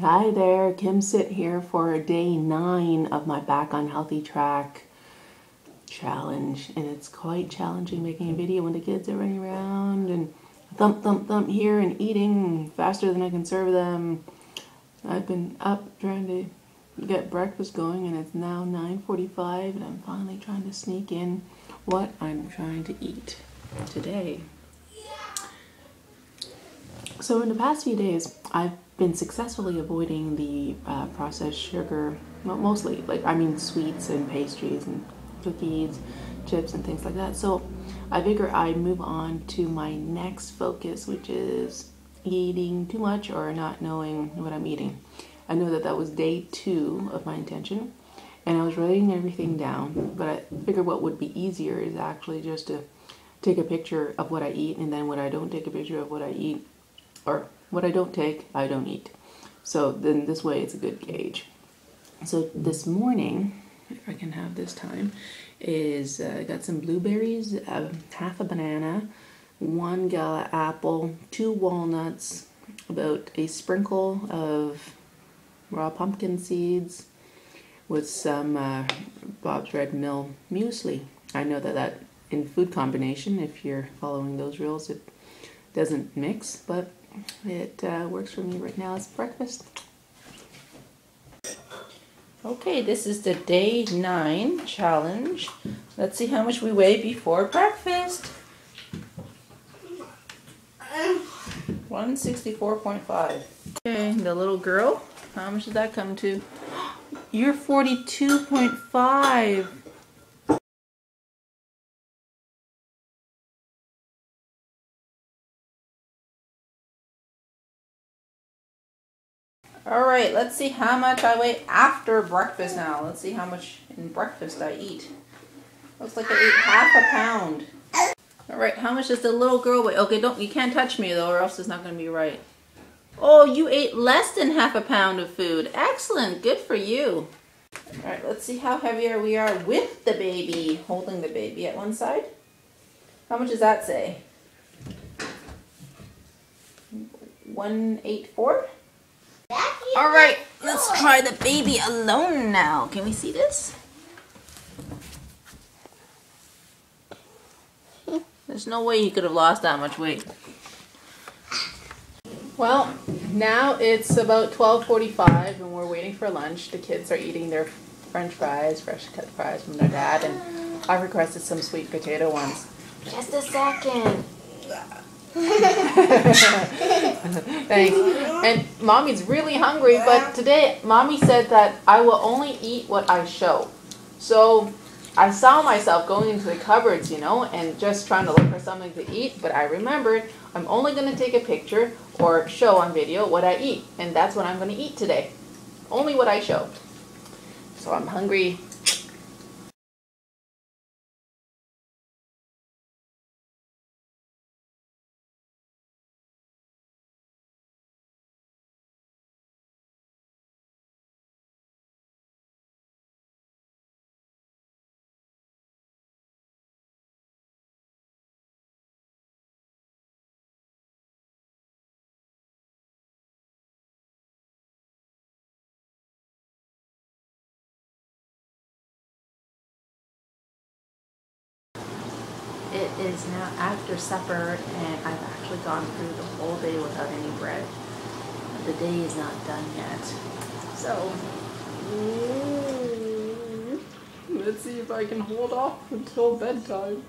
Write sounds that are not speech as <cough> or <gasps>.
Hi there, Kim Sit here for day nine of my Back on Healthy Track challenge. And it's quite challenging making a video when the kids are running around and thump, thump, thump here and eating faster than I can serve them. I've been up trying to get breakfast going and it's now 9.45 and I'm finally trying to sneak in what I'm trying to eat today. So in the past few days, I've been successfully avoiding the uh, processed sugar, well, mostly, like, I mean sweets and pastries and cookies, chips and things like that. So I figure I move on to my next focus, which is eating too much or not knowing what I'm eating. I know that that was day two of my intention and I was writing everything down, but I figured what would be easier is actually just to take a picture of what I eat and then when I don't take a picture of what I eat, or what I don't take, I don't eat. So then this way it's a good gauge. So this morning, if I can have this time, is uh, I got some blueberries, uh, half a banana, one gala apple, two walnuts, about a sprinkle of raw pumpkin seeds with some uh, Bob's Red Mill muesli. I know that that in food combination, if you're following those rules, it doesn't mix, but it uh, works for me right now as breakfast. Okay, this is the day nine challenge. Let's see how much we weigh before breakfast. 164.5. Okay, the little girl, how much did that come to? <gasps> You're 42.5. All right, let's see how much I weigh after breakfast now. Let's see how much in breakfast I eat. Looks like I ate half a pound. All right, how much does the little girl weigh? Okay, don't you can't touch me though, or else it's not going to be right. Oh, you ate less than half a pound of food. Excellent, good for you. All right, let's see how heavier we are with the baby, holding the baby at one side. How much does that say? 184? All right, let's try the baby alone now. Can we see this? There's no way he could have lost that much weight. Well, now it's about 12.45 and we're waiting for lunch. The kids are eating their french fries, fresh cut fries from their dad, and I requested some sweet potato ones. Just a second. <laughs> Thanks. And mommy's really hungry, but today mommy said that I will only eat what I show. So I saw myself going into the cupboards, you know, and just trying to look for something to eat, but I remembered I'm only going to take a picture or show on video what I eat, and that's what I'm going to eat today. Only what I show. So I'm hungry It is now after supper and I've actually gone through the whole day without any bread. The day is not done yet. So, mm. Let's see if I can hold off until bedtime.